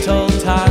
天才。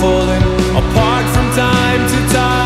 falling apart from time to time.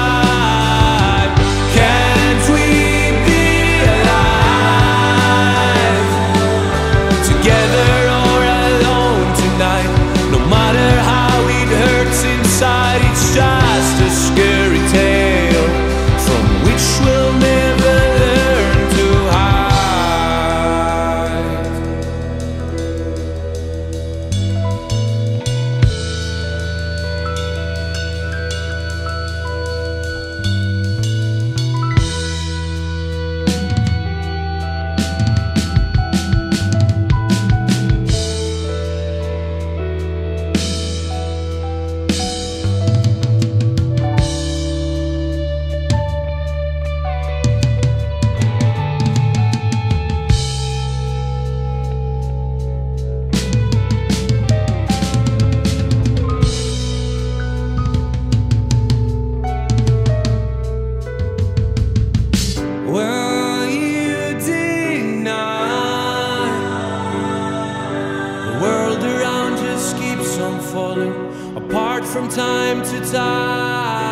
from time to time.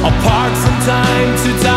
apart from time to time.